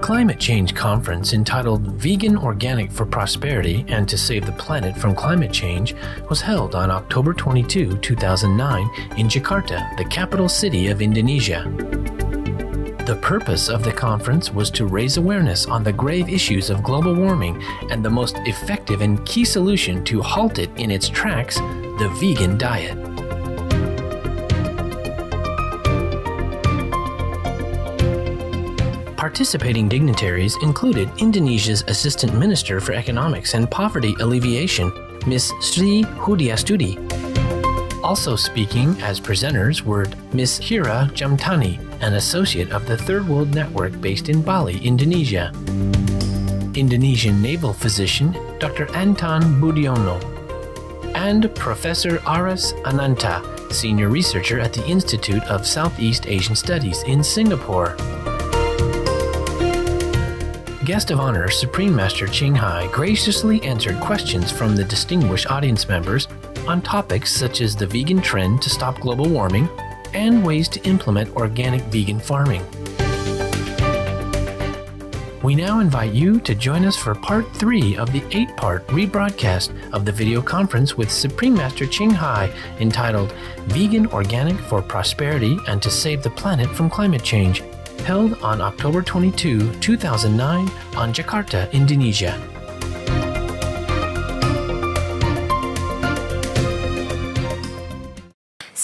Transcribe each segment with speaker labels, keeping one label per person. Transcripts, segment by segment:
Speaker 1: climate change conference entitled Vegan Organic for Prosperity and to Save the Planet from Climate Change was held on October 22, 2009, in Jakarta, the capital city of Indonesia. The purpose of the conference was to raise awareness on the grave issues of global warming and the most effective and key solution to halt it in its tracks the vegan diet. Participating dignitaries included Indonesia's Assistant Minister for Economics and Poverty Alleviation, Ms. Sri Hudiastudi. Also speaking as presenters were Ms. Hira Jhamtani, an associate of the Third World Network based in Bali, Indonesia. Indonesian naval physician Dr. Anton Budiono, and Professor Aris Ananta, senior researcher at the Institute of Southeast Asian Studies in Singapore. Guest of honor Supreme Master Ching Hai graciously answered questions from the distinguished audience members on topics such as the vegan trend to stop global warming and ways to implement organic vegan farming. We now invite you to join us for part three of the eight part rebroadcast of the video conference with Supreme Master Ching Hai entitled Vegan Organic for Prosperity and to Save the Planet from Climate Change held on October 22, 2009, on Jakarta, Indonesia.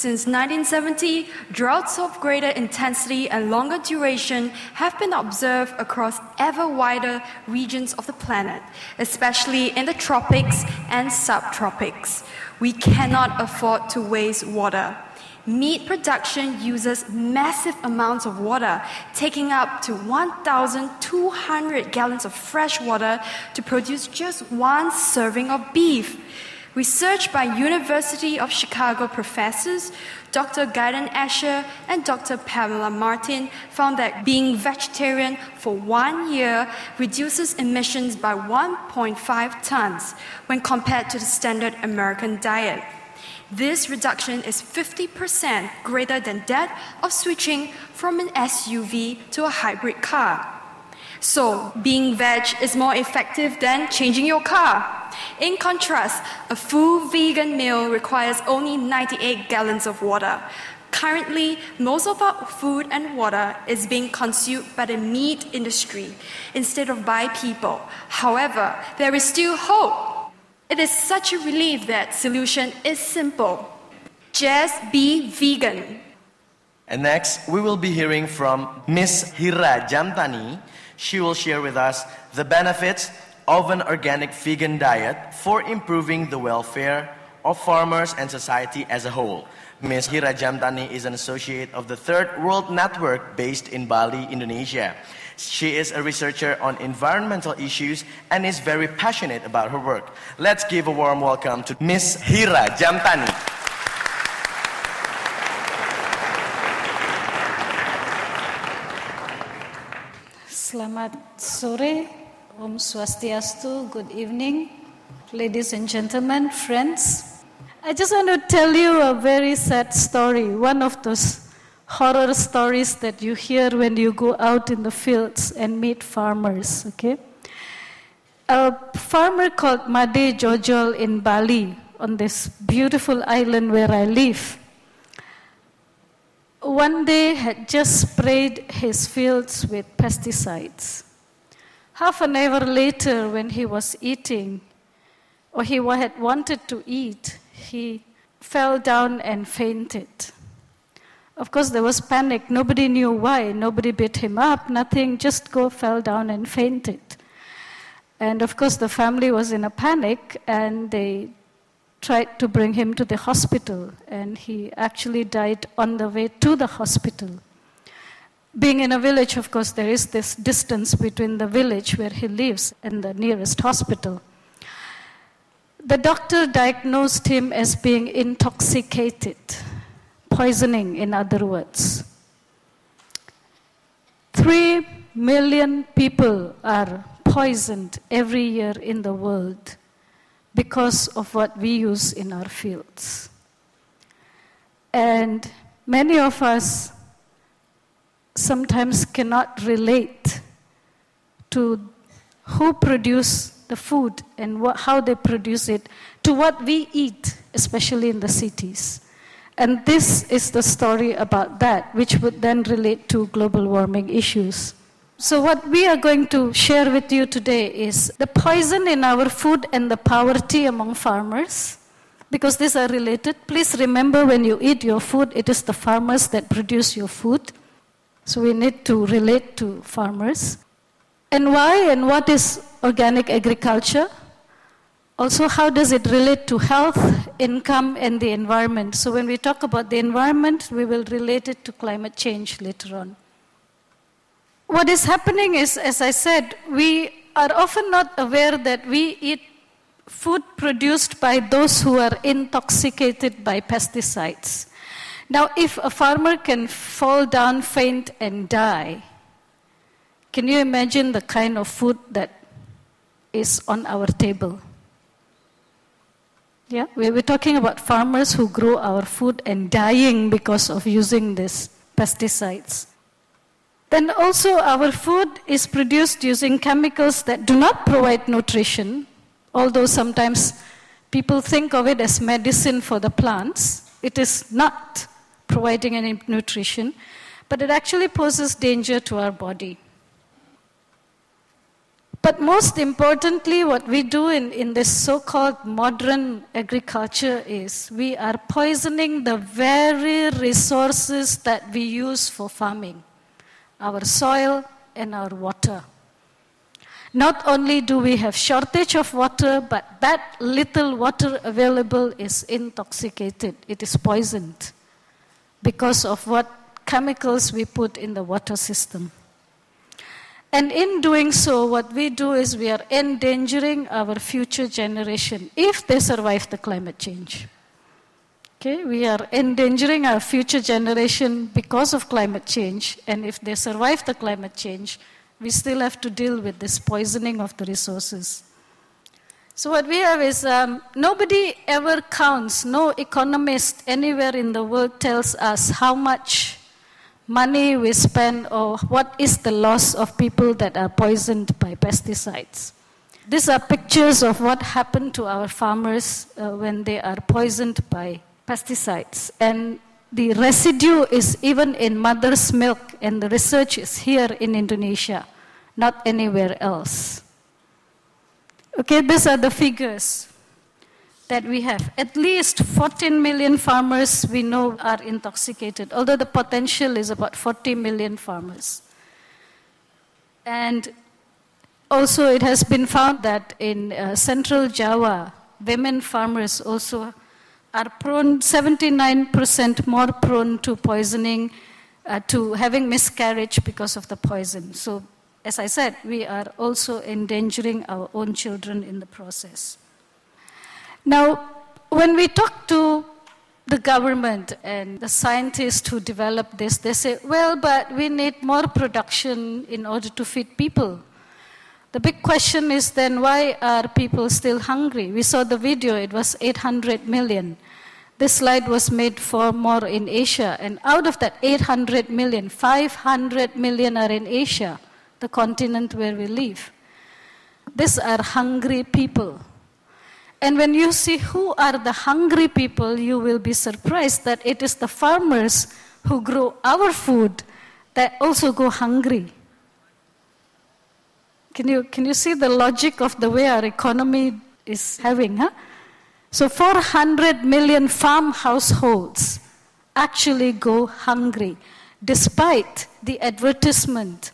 Speaker 2: Since 1970, droughts of greater intensity and longer duration have been observed across ever wider regions of the planet, especially in the tropics and subtropics. We cannot afford to waste water. Meat production uses massive amounts of water, taking up to 1,200 gallons of fresh water to produce just one serving of beef. Research by University of Chicago professors Dr. Gidon Eshel and Dr. Pamela Martin found that being vegetarian for one year reduces emissions by 1.5 tons when compared to the standard American diet. This reduction is 50% greater than that of switching from an SUV to a hybrid car. So, being veg is more effective than changing your car. In contrast, a full vegan meal requires only 98 gallons of water. Currently, most of our food and water is being consumed by the meat industry instead of by people. However, there is still hope it is such a relief that solution is simple. Just be vegan.
Speaker 3: And next, we will be hearing from Miss Hira Jhamtani. She will share with us the benefits of an organic vegan diet for improving the welfare of farmers and society as a whole. Ms. Hira Jhamtani is an associate of the Third World Network based in Bali, Indonesia. She is a researcher on environmental issues and is very passionate about her work. Let's give a warm welcome to Ms. Hira Jhamtani.
Speaker 4: Selamat sore, Om Swastiastu, good evening, ladies and gentlemen, friends. I just want to tell you a very sad story, one of those horror stories that you hear when you go out in the fields and meet farmers, okay? A farmer called Made Jojol in Bali, on this beautiful island where I live, one day had just sprayed his fields with pesticides. Half an hour later, when he was eating, or he had wanted to eat, he fell down and fainted. Of course, there was panic. Nobody knew why. Nobody beat him up, nothing, just go fell down and fainted. And of course, the family was in a panic and they tried to bring him to the hospital. And he actually died on the way to the hospital. Being in a village, of course, there is this distance between the village where he lives and the nearest hospital. The doctor diagnosed him as being intoxicated poisoning, in other words. Three million people are poisoned every year in the world because of what we use in our fields. And many of us sometimes cannot relate to who produce the food and what, how they produce it to what we eat, especially in the cities. And this is the story about that, which would then relate to global warming issues. So, what we are going to share with you today is the poison in our food and the poverty among farmers, because these are related. Please remember when you eat your food, it is the farmers that produce your food. So, we need to relate to farmers. And why and what is organic agriculture? Also, how does it relate to health, income, and the environment? So, when we talk about the environment, we will relate it to climate change later on. What is happening is, as I said, we are often not aware that we eat food produced by those who are intoxicated by pesticides. Now, if a farmer can fall down, faint, and die, can you imagine the kind of food that is on our table? Yeah, we're talking about farmers who grow our food and dying because of using these pesticides. Then also, our food is produced using chemicals that do not provide nutrition, although sometimes people think of it as medicine for the plants. It is not providing any nutrition, but it actually poses danger to our body. But most importantly, what we do in, in this so called modern agriculture is we are poisoning the very resources that we use for farming our soil and our water. Not only do we have shortage of water, but that little water available is intoxicated. It is poisoned because of what chemicals we put in the water system. And in doing so, what we do is we are endangering our future generation if they survive the climate change. Okay, we are endangering our future generation because of climate change, and if they survive the climate change, we still have to deal with this poisoning of the resources. So, what we have is um, nobody ever counts, no economist anywhere in the world tells us how much money we spend or what is the loss of people that are poisoned by pesticides. These are pictures of what happened to our farmers uh, when they are poisoned by pesticides. And the residue is even in mother's milk, and the research is here in Indonesia, not anywhere else. Okay, these are the figures that we have. At least 14 million farmers we know are intoxicated, although the potential is about 40 million farmers. And also, it has been found that in uh, central Java, women farmers also are prone, 79% more prone to poisoning, uh, to having miscarriage because of the poison. So, as I said, we are also endangering our own children in the process. Now, when we talk to the government and the scientists who develop this, they say, well, but we need more production in order to feed people. The big question is then why are people still hungry? We saw the video, it was 800 million. This slide was made for more in Asia, and out of that 800 million, 500 million are in Asia, the continent where we live. These are hungry people. And when you see who are the hungry people, you will be surprised that it is the farmers who grow our food that also go hungry. Can you, can you see the logic of the way our economy is having? Huh? So 400 million farm households actually go hungry despite the advertisement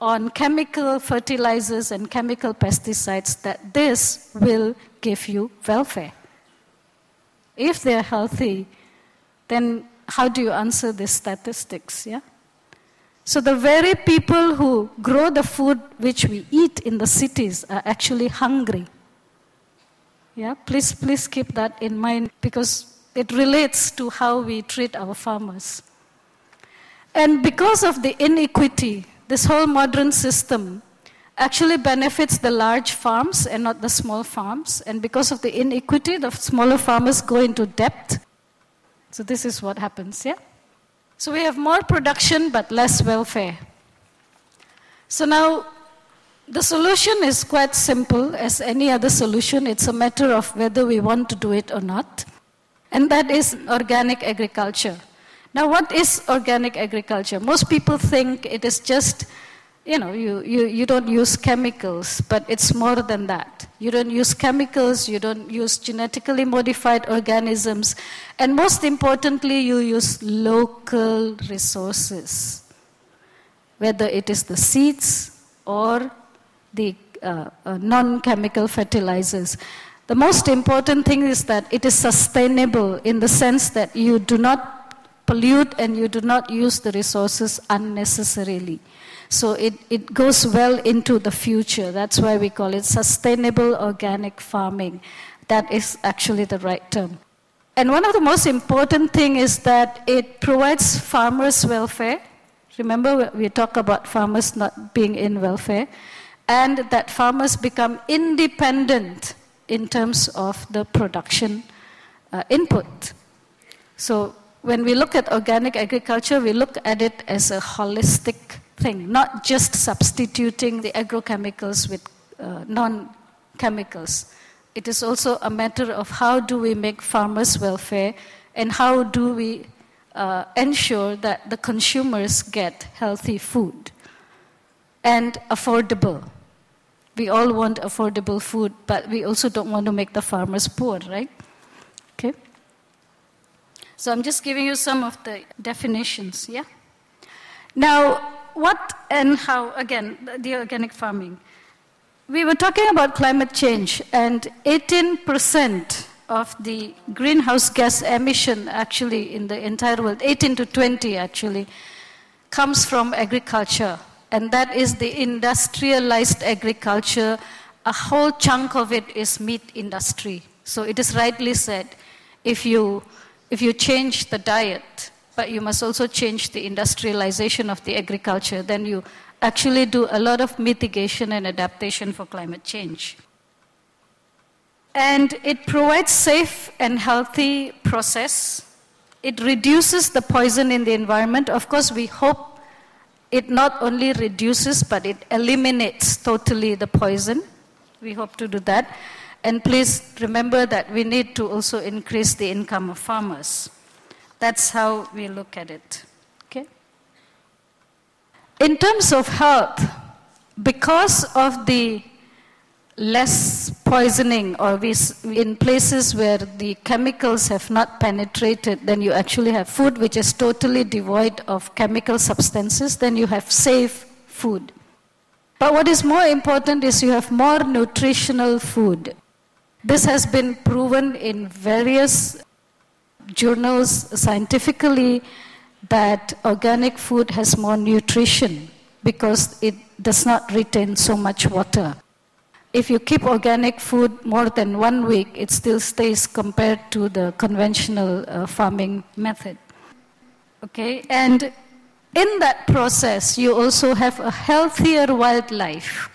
Speaker 4: on chemical fertilizers and chemical pesticides that this will give you welfare. If they're healthy, then how do you answer these statistics? Yeah? So the very people who grow the food which we eat in the cities are actually hungry. Yeah, please, please keep that in mind because it relates to how we treat our farmers. And because of the inequity, this whole modern system actually benefits the large farms and not the small farms. And because of the inequity, the smaller farmers go into debt. So this is what happens, yeah? So we have more production but less welfare. So now The solution is quite simple as any other solution. It's a matter of whether we want to do it or not. And that is organic agriculture. Now, what is organic agriculture? Most people think it is just, you know, you, you, you don't use chemicals, but it's more than that. You don't use chemicals, you don't use genetically modified organisms, and most importantly, you use local resources, whether it is the seeds or the uh, uh, non chemical fertilizers. The most important thing is that it is sustainable in the sense that you do not pollute and you do not use the resources unnecessarily. So it, it goes well into the future. That's why we call it sustainable organic farming. That is actually the right term. And one of the most important thing is that it provides farmers welfare. Remember, we talk about farmers not being in welfare. And that farmers become independent in terms of the production uh, input. So when we look at organic agriculture, we look at it as a holistic thing, not just substituting the agrochemicals with uh, non chemicals. It is also a matter of how do we make farmers' welfare and how do we uh, ensure that the consumers get healthy food and affordable. We all want affordable food, but we also don't want to make the farmers poor, right? Okay. So I'm just giving you some of the definitions, yeah? Now, what and how, again, the organic farming. We were talking about climate change, and 18% of the greenhouse gas emission actually in the entire world, 18 to 20 actually, comes from agriculture. And that is the industrialized agriculture. A whole chunk of it is meat industry. So it is rightly said, if you if you change the diet, but you must also change the industrialization of the agriculture, then you actually do a lot of mitigation and adaptation for climate change. And it provides safe and healthy process. It reduces the poison in the environment. Of course, we hope it not only reduces, but it eliminates totally the poison. We hope to do that. And please remember that we need to also increase the income of farmers. That's how we look at it. Okay? In terms of health, because of the less poisoning or we, in places where the chemicals have not penetrated, then you actually have food which is totally devoid of chemical substances, then you have safe food. But what is more important is you have more nutritional food. This has been proven in various journals scientifically that organic food has more nutrition because it does not retain so much water. If you keep organic food more than one week, it still stays compared to the conventional uh, farming method. Okay, and in that process, you also have a healthier wildlife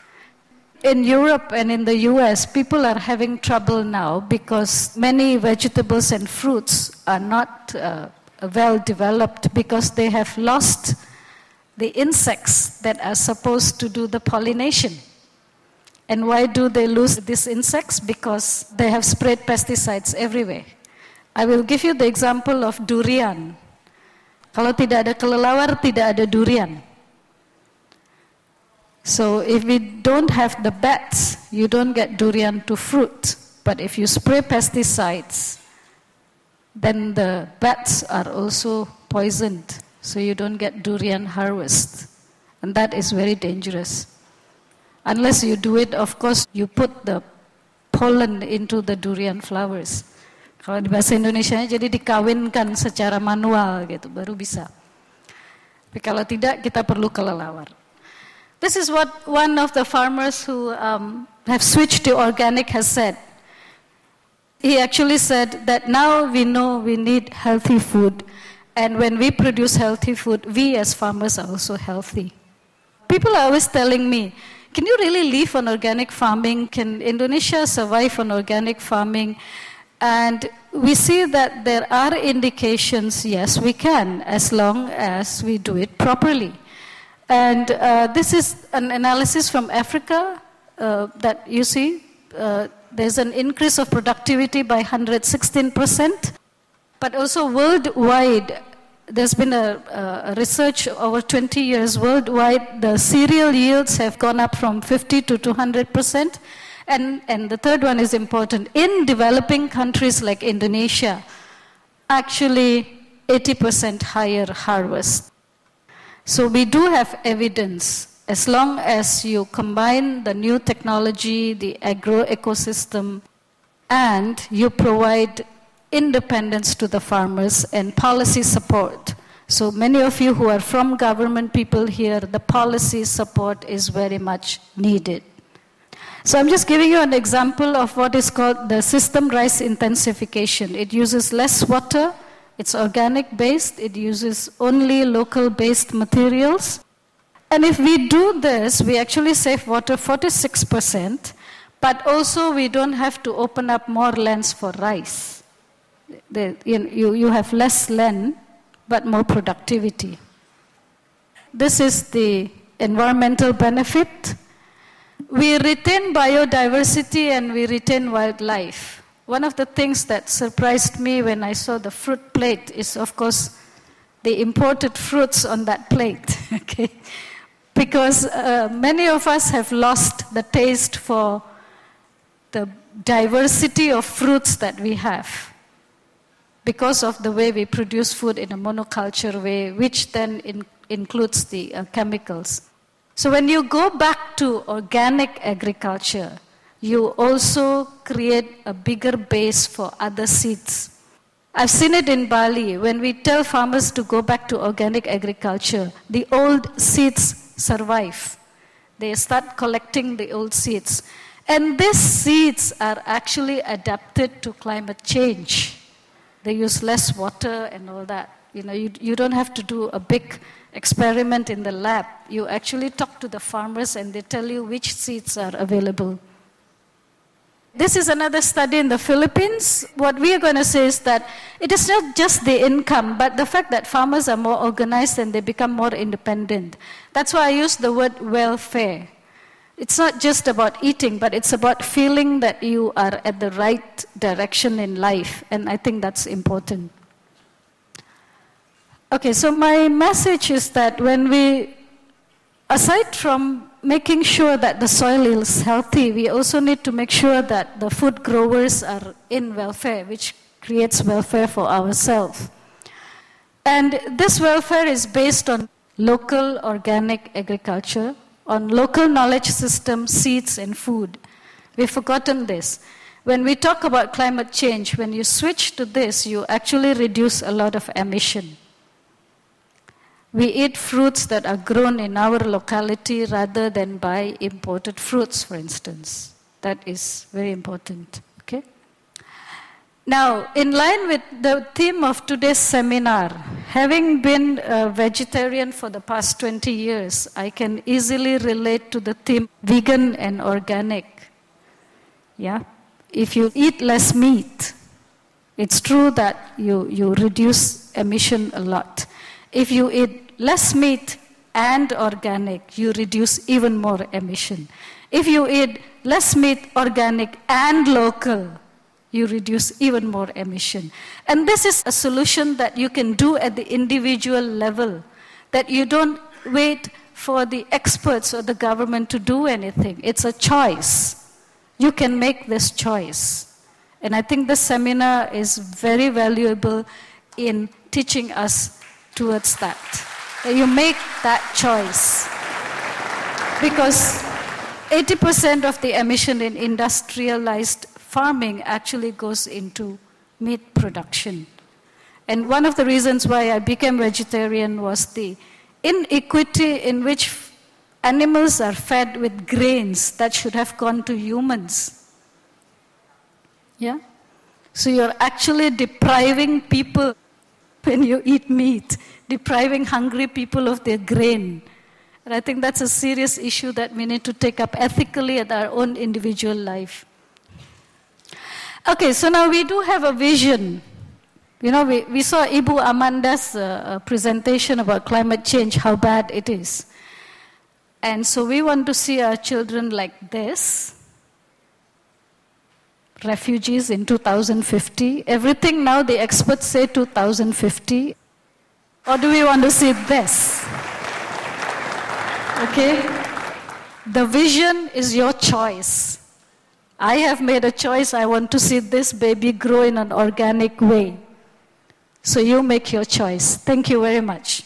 Speaker 4: in Europe and in the US, people are having trouble now because many vegetables and fruits are not uh, well developed because they have lost the insects that are supposed to do the pollination. And why do they lose these insects? Because they have sprayed pesticides everywhere. I will give you the example of durian. Kalau tidak ada kelelawar, tidak ada durian. So if we don't have the bats, you don't get durian to fruit. But if you spray pesticides, then the bats are also poisoned. So you don't get durian harvest. And that is very dangerous. Unless you do it, of course, you put the pollen into the durian flowers. Kalau di bahasa Indonesia jadi dikawinkan secara manual gitu, baru bisa. Tapi kalau tidak, kita perlu kelelawar. This is what one of the farmers who um, have switched to organic has said. He actually said that now we know we need healthy food, and when we produce healthy food, we as farmers are also healthy. People are always telling me, can you really live on organic farming? Can Indonesia survive on organic farming? And we see that there are indications, yes, we can, as long as we do it properly. And uh, this is an analysis from Africa uh, that you see. Uh, there's an increase of productivity by 116%, but also worldwide, there's been a, a, research over 20 years worldwide, the cereal yields have gone up from 50 to 200%. And, and the third one is important. In developing countries like Indonesia, actually 80% higher harvest. So we do have evidence as long as you combine the new technology, the agro ecosystem, and you provide independence to the farmers and policy support. So many of you who are from government people here, the policy support is very much needed. So I'm just giving you an example of what is called the system rice intensification. It uses less water, it's organic based, it uses only local based materials. And if we do this, we actually save water 46%, but also we don't have to open up more lands for rice. The, you, you have less land, but more productivity. This is the environmental benefit. We retain biodiversity and we retain wildlife. One of the things that surprised me when I saw the fruit plate is, of course, the imported fruits on that plate. okay, because uh, many of us have lost the taste for the diversity of fruits that we have because of the way we produce food in a monoculture way, which then in, includes the uh, chemicals. So when you go back to organic agriculture, you also create a bigger base for other seeds. I've seen it in Bali. When we tell farmers to go back to organic agriculture, the old seeds survive. They start collecting the old seeds. And these seeds are actually adapted to climate change. They use less water and all that. You know, you, you don't have to do a big experiment in the lab. You actually talk to the farmers and they tell you which seeds are available. This is another study in the Philippines. What we are going to say is that it is not just the income, but the fact that farmers are more organized and they become more independent. That's why I use the word welfare. It's not just about eating, but it's about feeling that you are at the right direction in life, and I think that's important. Okay, so my message is that when we, aside from making sure that the soil is healthy, we also need to make sure that the food growers are in welfare, which creates welfare for ourselves. And this welfare is based on local organic agriculture, on local knowledge system, seeds, and food. We've forgotten this. When we talk about climate change, when you switch to this, you actually reduce a lot of emission. We eat fruits that are grown in our locality rather than buy imported fruits, for instance. That is very important. Okay? Now, in line with the theme of today's seminar, having been a vegetarian for the past 20 years, I can easily relate to the theme vegan and organic. Yeah? If you eat less meat, it's true that you, you reduce emission a lot. If you eat less meat and organic, you reduce even more emission. If you eat less meat, organic, and local, you reduce even more emission. And this is a solution that you can do at the individual level, that you don't wait for the experts or the government to do anything. It's a choice. You can make this choice. And I think this seminar is very valuable in teaching us towards that. That you make that choice. Because 80% of the emission in industrialized farming actually goes into meat production. And one of the reasons why I became vegetarian was the inequity in which animals are fed with grains that should have gone to humans. Yeah? So you're actually depriving people when you eat meat, depriving hungry people of their grain. And I think that's a serious issue that we need to take up ethically at our own individual life. Okay, so now we do have a vision. You know, we, we saw Ibu Amanda's uh, uh, presentation about climate change, how bad it is. And so we want to see our children like this refugees in 2050. Everything now the experts say 2050. Or do we want to see this? Okay? The vision is your choice. I have made a choice. I want to see this baby grow in an organic way. So you make your choice. Thank you very much.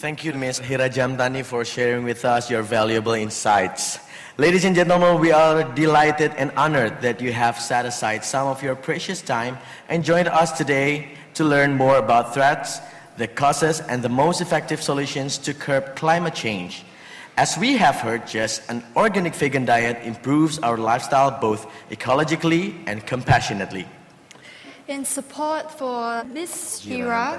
Speaker 3: Thank you, Ms. Hira Jhamtani, for sharing with us your valuable insights. Ladies and gentlemen, we are delighted and honored that you have set aside some of your precious time and joined us today to learn more about threats, the causes, and the most effective solutions to curb climate change. As we have heard, just an organic vegan diet improves our lifestyle both ecologically and compassionately.
Speaker 2: In support for Ms. Hira,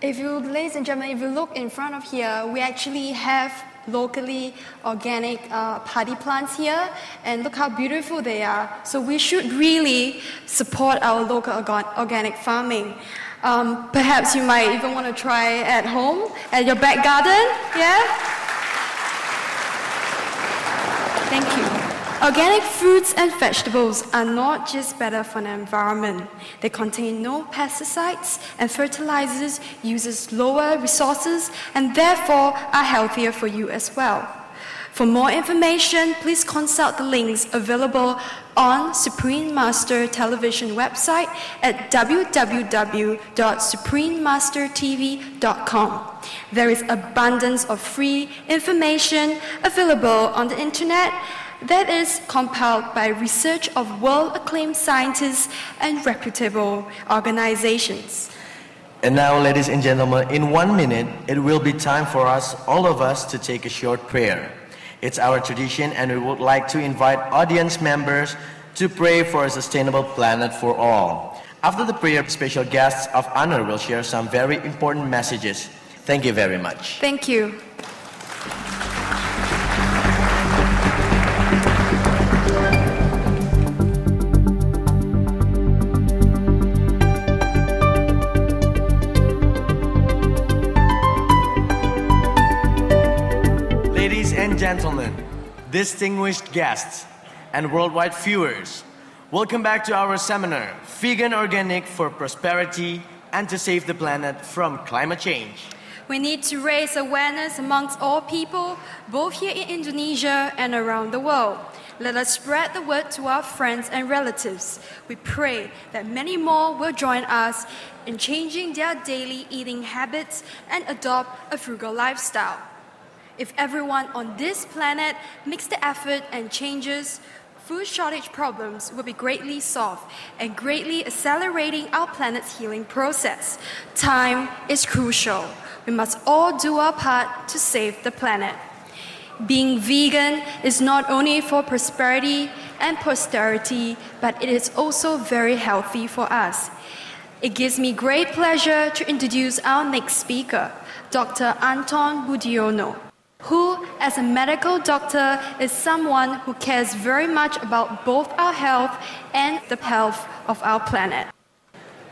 Speaker 2: if you, ladies and gentlemen, if you look in front of here, we actually have locally organic uh, paddy plants here, and look how beautiful they are. So we should really support our local organ- organic farming. Um, perhaps you might even want to try at home, at your back garden, yeah? Thank you. Organic fruits and vegetables are not just better for the environment. They contain no pesticides and fertilizers, uses lower resources, and therefore are healthier for you as well. For more information, please consult the links available on Supreme Master Television website at www.suprememastertv.com. There is abundance of free information available on the internet that is compiled by research of world acclaimed scientists and reputable organizations.
Speaker 3: And now, ladies and gentlemen, in one minute, it will be time for us, all of us, to take a short prayer. It's our tradition, and we would like to invite audience members to pray for a sustainable planet for all. After the prayer, special guests of honor will share some very important messages. Thank you very much.
Speaker 2: Thank you.
Speaker 3: Distinguished guests, and worldwide viewers, welcome back to our seminar, Vegan Organic for Prosperity and to Save the Planet from Climate Change.
Speaker 2: We need to raise awareness amongst all people, both here in Indonesia and around the world. Let us spread the word to our friends and relatives. We pray that many more will join us in changing their daily eating habits and adopt a frugal lifestyle. If everyone on this planet makes the effort and changes, food shortage problems will be greatly solved and greatly accelerating our planet's healing process. Time is crucial. We must all do our part to save the planet. Being vegan is not only for prosperity and posterity, but it is also very healthy for us. It gives me great pleasure to introduce our next speaker, Dr. Anton Budiono, who, as a medical doctor, is someone who cares very much about both our health and the health of our planet.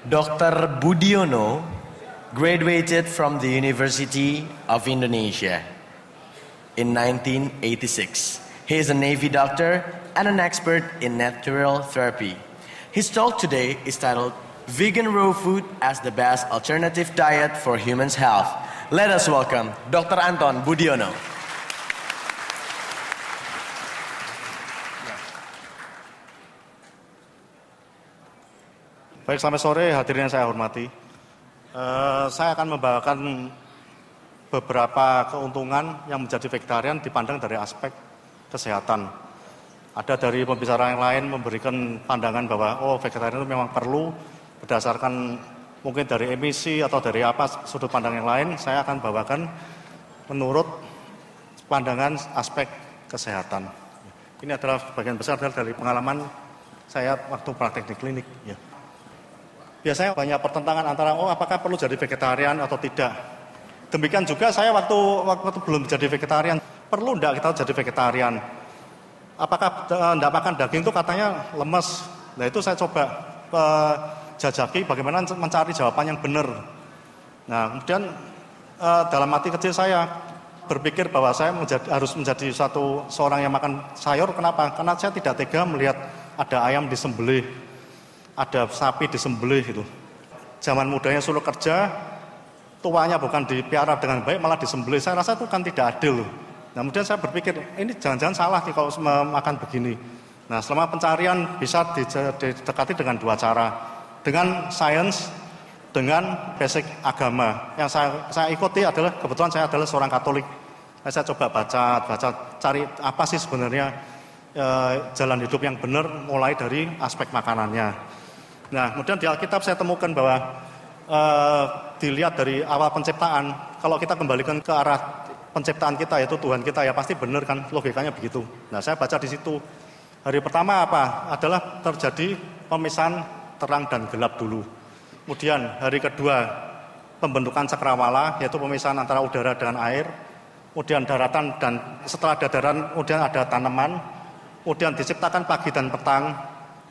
Speaker 3: Dr. Budiono graduated from the University of Indonesia in 1986. He is a Navy doctor and an expert in natural therapy. His talk today is titled Vegan Raw Food as the Best Alternative Diet for Humans' Health. Let us welcome Dr. Anton Budiono.
Speaker 5: Baik, selamat sore hadirin yang saya hormati. Eh, saya akan membawakan beberapa keuntungan yang menjadi vegetarian dipandang dari aspek kesehatan. Ada dari pembicara yang lain memberikan pandangan bahwa oh vegetarian itu memang perlu berdasarkan mungkin dari emisi atau dari apa sudut pandang yang lain. Saya akan bawakan menurut pandangan aspek kesehatan. Ini adalah bagian besar dari pengalaman saya waktu praktek di klinik. Ya biasanya banyak pertentangan antara oh apakah perlu jadi vegetarian atau tidak. Demikian juga saya waktu waktu belum jadi vegetarian, perlu enggak kita jadi vegetarian? Apakah enggak makan daging itu katanya lemes? Nah itu saya coba uh, jajaki bagaimana mencari jawaban yang benar. Nah, kemudian uh, dalam hati kecil saya berpikir bahwa saya menjadi, harus menjadi satu seorang yang makan sayur. Kenapa? Karena saya tidak tega melihat ada ayam disembelih, ada sapi disembelih itu. Zaman mudanya suruh kerja, tuanya bukan dipiara dengan baik malah disembelih. Saya rasa itu kan tidak adil. Nah, kemudian saya berpikir ini jangan-jangan salah nih kalau makan begini. Nah, selama pencarian bisa didekati dengan dua cara. Dengan sains dengan basic agama. Yang saya, saya ikuti adalah kebetulan saya adalah seorang Katolik. Saya coba baca, baca cari apa sih sebenarnya e, jalan hidup yang benar mulai dari aspek makanannya. Nah, kemudian di Alkitab saya temukan bahwa e, dilihat dari awal penciptaan, kalau kita kembalikan ke arah penciptaan kita yaitu Tuhan kita ya pasti benar kan logikanya begitu. Nah, saya baca di situ hari pertama apa? Adalah terjadi pemisahan terang dan gelap dulu. Kemudian hari kedua pembentukan cakrawala yaitu pemisahan antara udara dengan air. Kemudian daratan dan setelah ada daratan kemudian ada tanaman. Kemudian diciptakan pagi dan petang.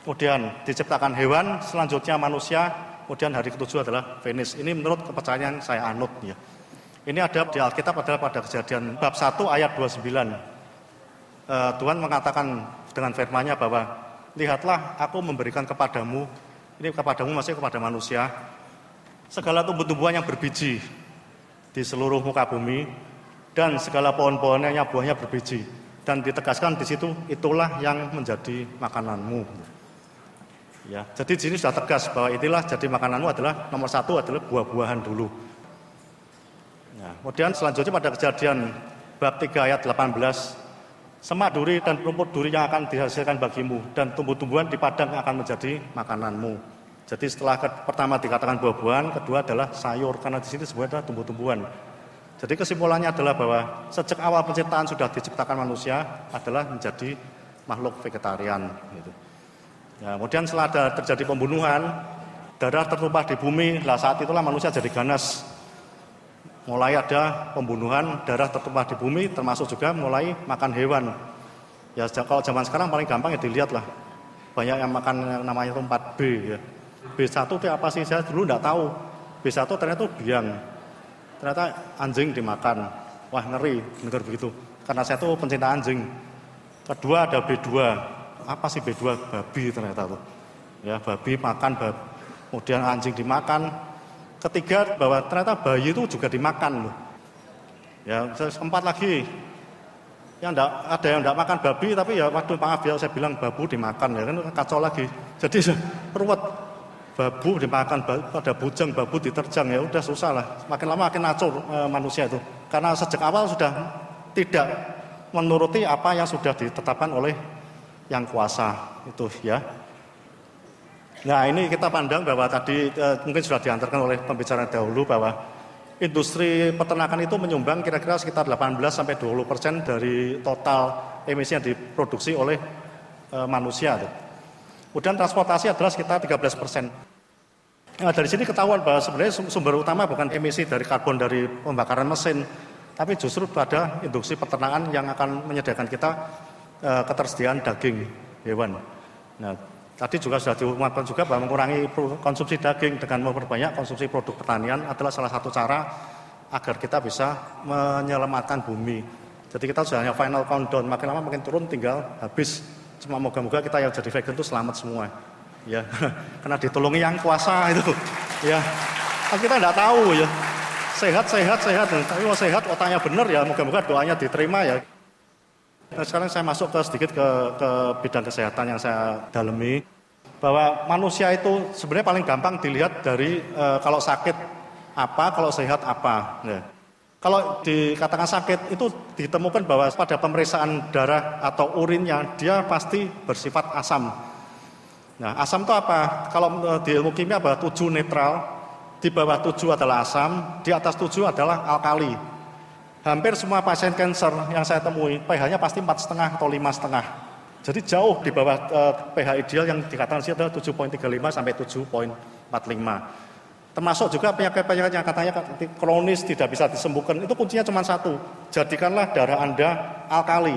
Speaker 5: Kemudian diciptakan hewan, selanjutnya manusia. Kemudian hari ketujuh adalah Venus. Ini menurut kepercayaan saya anut ya. Ini ada di Alkitab adalah pada kejadian bab 1 ayat 29. Uh, Tuhan mengatakan dengan firman-Nya bahwa lihatlah aku memberikan kepadamu ini kepadamu masih kepada manusia. Segala tumbuh-tumbuhan yang berbiji di seluruh muka bumi dan segala pohon-pohonnya buahnya berbiji dan ditegaskan di situ itulah yang menjadi makananmu. Ya, jadi di sini sudah tegas bahwa itulah jadi makananmu adalah nomor satu adalah buah-buahan dulu. Nah, kemudian selanjutnya pada kejadian bab 3 ayat 18 Semak duri dan rumput duri yang akan dihasilkan bagimu dan tumbuh-tumbuhan di padang akan menjadi makananmu. Jadi setelah pertama dikatakan buah-buahan, kedua adalah sayur karena di sini sebenarnya tumbuh-tumbuhan. Jadi kesimpulannya adalah bahwa sejak awal penciptaan sudah diciptakan manusia adalah menjadi makhluk vegetarian. Gitu. Ya, kemudian setelah ada terjadi pembunuhan, darah tertumpah di bumi, lah saat itulah manusia jadi ganas mulai ada pembunuhan darah tertumpah di bumi termasuk juga mulai makan hewan. Ya kalau zaman sekarang paling gampang ya dilihat lah. Banyak yang makan yang namanya itu 4B ya. B1 itu apa sih? Saya dulu tidak tahu. B1 ternyata itu biang. Ternyata anjing dimakan. Wah ngeri dengar begitu. Karena saya tuh pencinta anjing. Kedua ada B2 apa sih B2 babi ternyata tuh. Ya babi makan babi kemudian anjing dimakan Ketiga bahwa ternyata bayi itu juga dimakan loh. Ya, sempat lagi yang enggak, ada yang tidak makan babi tapi ya waktu maaf ya saya bilang babu dimakan ya kan kacau lagi. Jadi ruwet babu dimakan pada bujang babu diterjang ya udah susah lah. Makin lama makin acur e, manusia itu. Karena sejak awal sudah tidak menuruti apa yang sudah ditetapkan oleh yang kuasa itu ya. Nah ini kita pandang bahwa tadi eh, mungkin sudah diantarkan oleh pembicara dahulu bahwa industri peternakan itu menyumbang kira-kira sekitar 18 sampai 20 persen dari total emisi yang diproduksi oleh eh, manusia. Kemudian transportasi adalah sekitar 13 persen. Nah, dari sini ketahuan bahwa sebenarnya sumber utama bukan emisi dari karbon dari pembakaran mesin, tapi justru pada industri peternakan yang akan menyediakan kita eh, ketersediaan daging hewan. Nah, Tadi juga sudah diumatkan juga bahwa mengurangi konsumsi daging dengan memperbanyak konsumsi produk pertanian adalah salah satu cara agar kita bisa menyelamatkan bumi. Jadi kita sudah hanya final countdown, makin lama makin turun tinggal habis. Cuma moga-moga kita yang jadi vegan itu selamat semua. Ya, karena ditolongi yang kuasa itu. Ya, kan kita tidak tahu ya. Sehat, sehat, sehat. Tapi mau sehat, otaknya benar ya. Moga-moga doanya diterima ya. Nah, sekarang saya masuk ke sedikit ke, ke bidang kesehatan yang saya dalami bahwa manusia itu sebenarnya paling gampang dilihat dari e, kalau sakit apa, kalau sehat apa. Ya. Kalau dikatakan sakit itu ditemukan bahwa pada pemeriksaan darah atau urinnya dia pasti bersifat asam. Nah, asam itu apa? Kalau e, di ilmu kimia bahwa tujuh netral, di bawah tujuh adalah asam, di atas tujuh adalah alkali hampir semua pasien cancer yang saya temui pH-nya pasti empat setengah atau lima setengah. Jadi jauh di bawah uh, pH ideal yang dikatakan sih adalah 7.35 sampai 7.45. Termasuk juga penyakit-penyakit yang katanya kronis tidak bisa disembuhkan. Itu kuncinya cuma satu. Jadikanlah darah Anda alkali.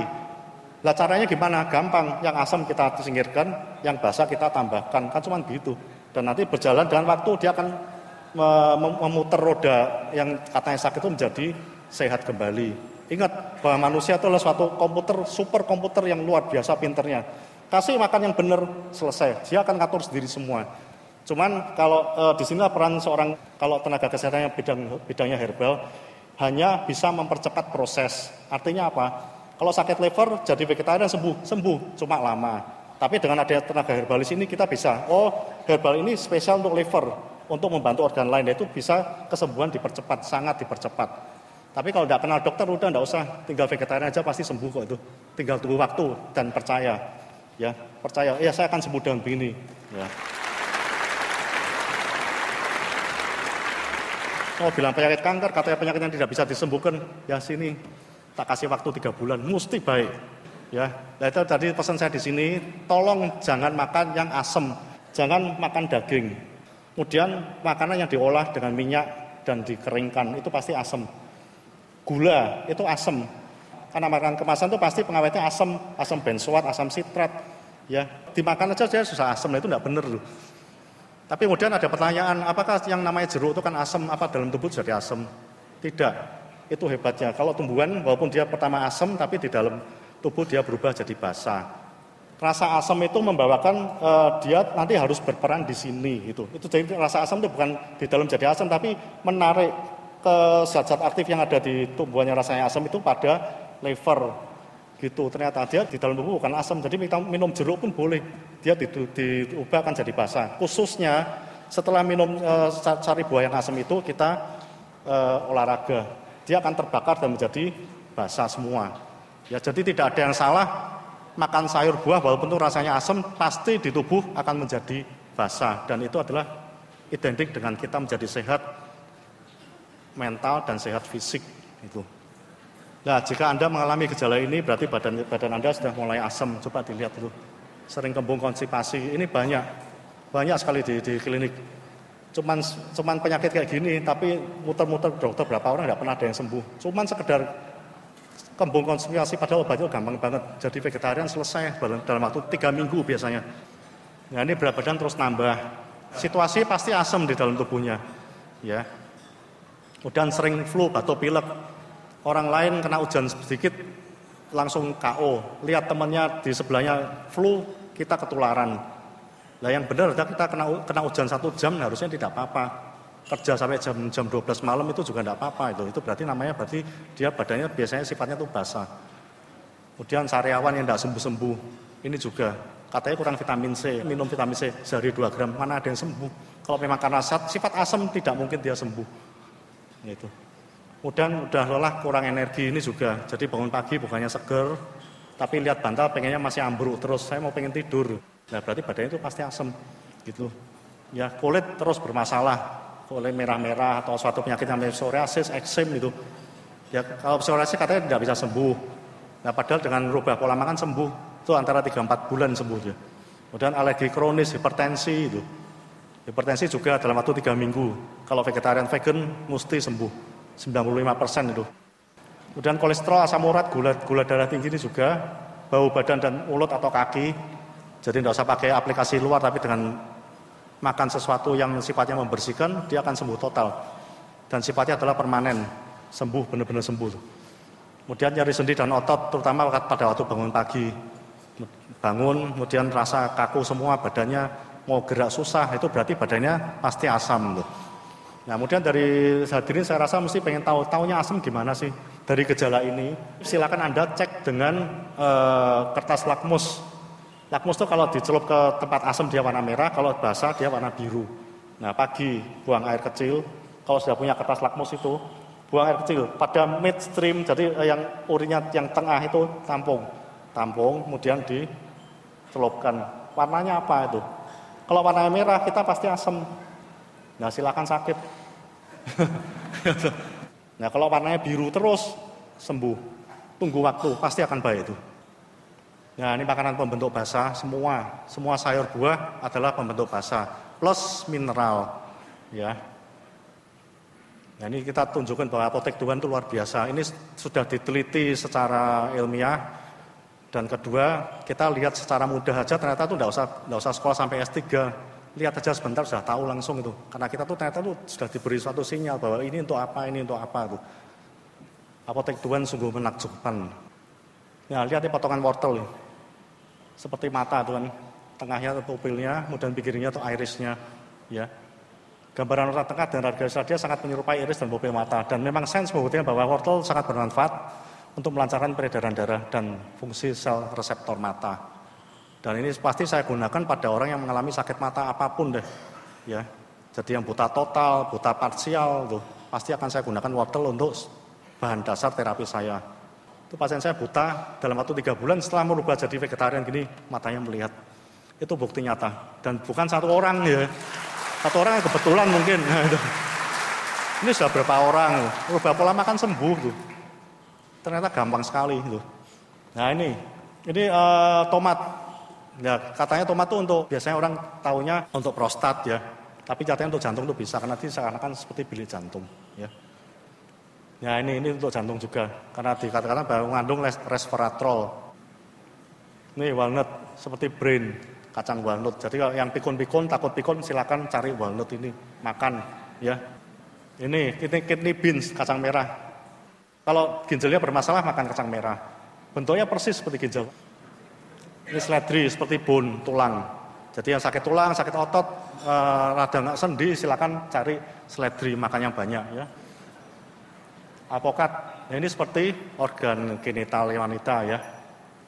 Speaker 5: Lah caranya gimana? Gampang. Yang asam kita singkirkan, yang basah kita tambahkan. Kan cuma begitu. Dan nanti berjalan dengan waktu dia akan memutar roda yang katanya sakit itu menjadi sehat kembali. Ingat bahwa manusia itu adalah suatu komputer, super komputer yang luar biasa pinternya. Kasih makan yang benar, selesai. Dia akan ngatur sendiri semua. Cuman kalau e, di sini peran seorang kalau tenaga kesehatan yang bidang bidangnya herbal hanya bisa mempercepat proses. Artinya apa? Kalau sakit liver jadi vegetarian sembuh, sembuh, cuma lama. Tapi dengan adanya tenaga herbalis ini kita bisa, oh herbal ini spesial untuk liver, untuk membantu organ lain, itu bisa kesembuhan dipercepat, sangat dipercepat. Tapi kalau tidak kenal dokter udah tidak usah, tinggal vegetarian aja pasti sembuh kok itu. Tinggal tunggu waktu dan percaya. Ya, percaya, ya saya akan sembuh dengan begini. Ya. Oh bilang penyakit kanker, katanya penyakit yang tidak bisa disembuhkan, ya sini tak kasih waktu tiga bulan, mesti baik. Ya, nah itu tadi pesan saya di sini, tolong jangan makan yang asam, jangan makan daging. Kemudian makanan yang diolah dengan minyak dan dikeringkan itu pasti asam. Gula itu asam. Karena makanan kemasan itu pasti pengawetnya asam, asam benzoat, asam sitrat. Ya, dimakan aja dia susah asam, nah itu tidak benar loh. Tapi kemudian ada pertanyaan, apakah yang namanya jeruk itu kan asam, apa dalam tubuh jadi asam? Tidak, itu hebatnya. Kalau tumbuhan, walaupun dia pertama asam, tapi di dalam tubuh dia berubah jadi basah. Rasa asam itu membawakan uh, dia nanti harus berperan di sini gitu. Itu jadi rasa asam itu bukan di dalam jadi asam, tapi menarik ke zat-zat aktif yang ada di tumbuhannya rasanya asam itu pada lever gitu. Ternyata dia di dalam tubuh bukan asam, jadi kita minum jeruk pun boleh dia diubah akan jadi basah. Khususnya setelah minum e, cari buah yang asam itu kita e, olahraga, dia akan terbakar dan menjadi basah semua. Ya, jadi tidak ada yang salah makan sayur buah walaupun itu rasanya asam pasti di tubuh akan menjadi basah dan itu adalah identik dengan kita menjadi sehat mental dan sehat fisik itu. Nah, jika Anda mengalami gejala ini berarti badan badan Anda sudah mulai asam. Coba dilihat dulu sering kembung konstipasi. Ini banyak, banyak sekali di, di klinik. Cuman, cuman penyakit kayak gini, tapi muter-muter dokter berapa orang tidak pernah ada yang sembuh. Cuman sekedar kembung konstipasi padahal obatnya gampang banget. Jadi vegetarian selesai dalam waktu tiga minggu biasanya. Nah ini berat badan terus nambah. Situasi pasti asam di dalam tubuhnya. Ya. Kemudian sering flu, batuk pilek. Orang lain kena hujan sedikit langsung KO. Lihat temannya di sebelahnya flu, kita ketularan. Nah yang benar kita kena, kena hujan satu jam harusnya tidak apa-apa. Kerja sampai jam jam 12 malam itu juga tidak apa-apa itu. Itu berarti namanya berarti dia badannya biasanya sifatnya itu basah. Kemudian sariawan yang tidak sembuh-sembuh. Ini juga katanya kurang vitamin C, minum vitamin C sehari 2 gram, mana ada yang sembuh. Kalau memang karena sifat asam tidak mungkin dia sembuh. Itu. Kemudian udah lelah kurang energi ini juga. Jadi bangun pagi bukannya seger, tapi lihat bantal pengennya masih ambruk terus, saya mau pengen tidur. Nah berarti badannya itu pasti asam gitu. Ya kulit terus bermasalah, kulit merah-merah atau suatu penyakit namanya psoriasis, eksem gitu. Ya kalau psoriasis katanya tidak bisa sembuh. Nah padahal dengan rubah pola makan sembuh, itu antara 3-4 bulan sembuh ya. Kemudian alergi kronis, hipertensi itu. Hipertensi juga dalam waktu 3 minggu. Kalau vegetarian vegan mesti sembuh. 95% itu. Kemudian kolesterol, asam urat, gula, gula darah tinggi ini juga bau badan dan mulut atau kaki. Jadi tidak usah pakai aplikasi luar, tapi dengan makan sesuatu yang sifatnya membersihkan, dia akan sembuh total. Dan sifatnya adalah permanen, sembuh, benar-benar sembuh. Kemudian nyari sendi dan otot, terutama pada waktu bangun pagi. Bangun, kemudian rasa kaku semua, badannya mau gerak susah, itu berarti badannya pasti asam. Tuh. Nah, kemudian dari hadirin saya rasa mesti pengen tahu, taunya asam gimana sih dari gejala ini. Silakan Anda cek dengan uh, kertas lakmus. Lakmus itu kalau dicelup ke tempat asam dia warna merah, kalau basah dia warna biru. Nah, pagi buang air kecil, kalau sudah punya kertas lakmus itu, buang air kecil. Pada midstream, jadi uh, yang urinnya yang tengah itu tampung. Tampung, kemudian dicelupkan. Warnanya apa itu? Kalau warna merah, kita pasti asam. Nah silakan sakit. nah kalau warnanya biru terus sembuh. Tunggu waktu, pasti akan baik itu. Nah ini makanan pembentuk basah, semua semua sayur buah adalah pembentuk basah plus mineral, ya. Nah ini kita tunjukkan bahwa apotek Tuhan itu luar biasa. Ini sudah diteliti secara ilmiah. Dan kedua, kita lihat secara mudah aja ternyata itu tidak usah, tidak usah sekolah sampai S3. lihat aja sebentar sudah tahu langsung itu. Karena kita tuh ternyata tuh sudah diberi suatu sinyal bahwa ini untuk apa, ini untuk apa tuh. Apotek Tuhan sungguh menakjubkan. Ya, lihat ini potongan wortel. Seperti mata tuh kan. Tengahnya pupilnya, kemudian pinggirnya tuh irisnya. Ya. Gambaran otak tengah dan radius dia sangat menyerupai iris dan pupil mata. Dan memang sains membuktikan bahwa wortel sangat bermanfaat untuk melancarkan peredaran darah dan fungsi sel reseptor mata. Dan ini pasti saya gunakan pada orang yang mengalami sakit mata apa pun deh. Ya. Jadi yang buta total, buta parsial tuh, pasti akan saya gunakan wortel untuk bahan dasar terapi saya. Itu pasien saya buta dalam waktu tiga bulan setelah merubah jadi vegetarian gini matanya melihat. Itu bukti nyata dan bukan satu orang ya. Satu orang yang kebetulan mungkin. Ini sudah berapa orang, rubah pola makan sembuh tuh. Ternyata gampang sekali tuh. Nah ini, ini uh, tomat. Ya katanya tomat tuh untuk biasanya orang taunya untuk prostat ya. Tapi katanya untuk jantung tuh bisa karena seakan-akan seperti bilik jantung ya. Ya ini ini untuk jantung juga karena dikatakan bahwa mengandung resveratrol. Ini walnut seperti brain kacang walnut. Jadi kalau yang pikun-pikun takut pikun silakan cari walnut ini makan ya. Ini kidney, kidney beans kacang merah. Kalau ginjalnya bermasalah makan kacang merah. Bentuknya persis seperti ginjal. Ini seledri seperti bone tulang. Jadi yang sakit tulang, sakit otot, eh, rada nggak sendi silakan cari seledri makan yang banyak ya apokat. Nah, ini seperti organ genital wanita ya.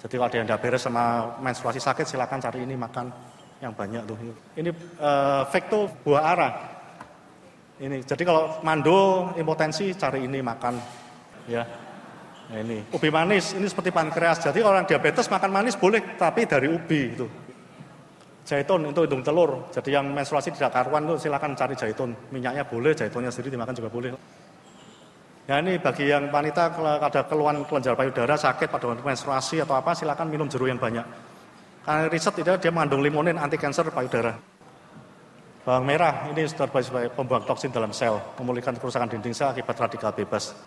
Speaker 5: Jadi kalau ada yang beres sama menstruasi sakit silakan cari ini makan yang banyak tuh. Ini uh, buah arah. Ini jadi kalau mando impotensi cari ini makan ya. Nah, ini ubi manis ini seperti pankreas. Jadi orang diabetes makan manis boleh tapi dari ubi itu. Zaitun itu hidung telur. Jadi yang menstruasi tidak karuan tuh silakan cari zaitun. Minyaknya boleh, zaitunnya sendiri dimakan juga boleh. Ya ini bagi yang wanita kalau ada keluhan kelenjar payudara sakit pada waktu menstruasi atau apa silakan minum jeruk yang banyak. Karena riset itu dia mengandung limonin anti kanker payudara. Bawang merah ini sebagai pembuang toksin dalam sel, memulihkan kerusakan dinding sel akibat radikal bebas.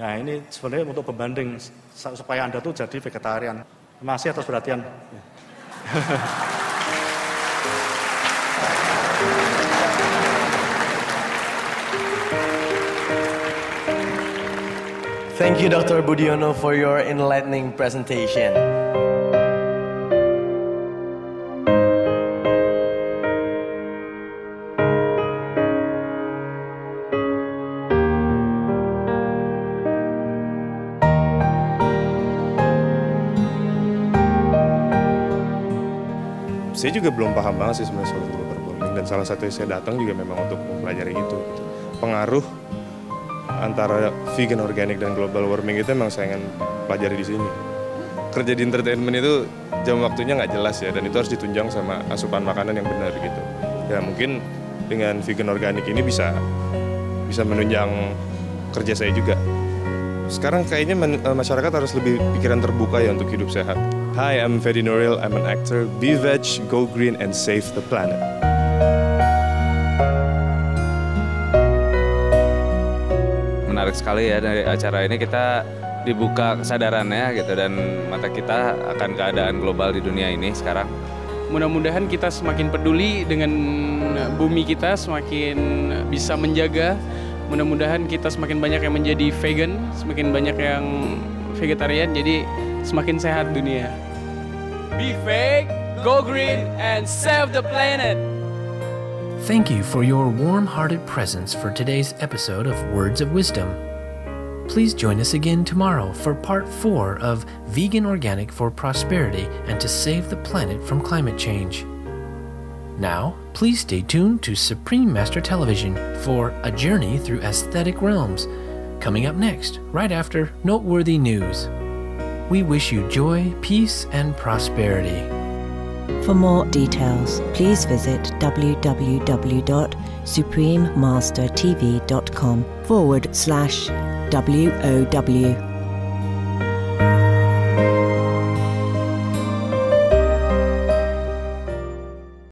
Speaker 5: Nah ini sebenarnya untuk pembanding supaya Anda tuh jadi vegetarian. Kasih atas perhatian.
Speaker 3: Thank you, Dr. Budiono, for your enlightening presentation.
Speaker 6: Juga belum paham banget sih sebenarnya soal global warming dan salah satu yang saya datang juga memang untuk mempelajari itu. Pengaruh antara vegan organic dan global warming itu emang saya ingin pelajari di sini. Kerja di entertainment itu jam waktunya nggak jelas ya dan itu harus ditunjang sama asupan makanan yang benar gitu. Ya mungkin dengan vegan organic ini bisa bisa menunjang kerja saya juga. Sekarang kayaknya eh, masyarakat harus lebih pikiran terbuka ya untuk hidup sehat. Hi, I'm Fedi Nuril. I'm an actor. Be veg, go green, and save the planet.
Speaker 7: menarik sekali ya dari acara ini kita dibuka kesadarannya gitu dan mata kita akan keadaan global di dunia ini sekarang.
Speaker 8: Mudah-mudahan kita semakin peduli dengan bumi kita, semakin bisa menjaga. Mudah-mudahan kita semakin banyak yang menjadi vegan, semakin banyak yang vegetarian, jadi semakin sehat dunia. Be fake, go green, and save the planet.
Speaker 1: Thank you for your warm hearted presence for today's episode of Words of Wisdom. Please join us again tomorrow for part four of Vegan Organic for Prosperity and to Save the Planet from Climate Change. Now, please stay tuned to Supreme Master Television for A Journey Through Aesthetic Realms, coming up next, right after Noteworthy News. We wish you joy, peace, and prosperity.
Speaker 9: For more details, please visit www.suprememastertv.com forward slash WOW.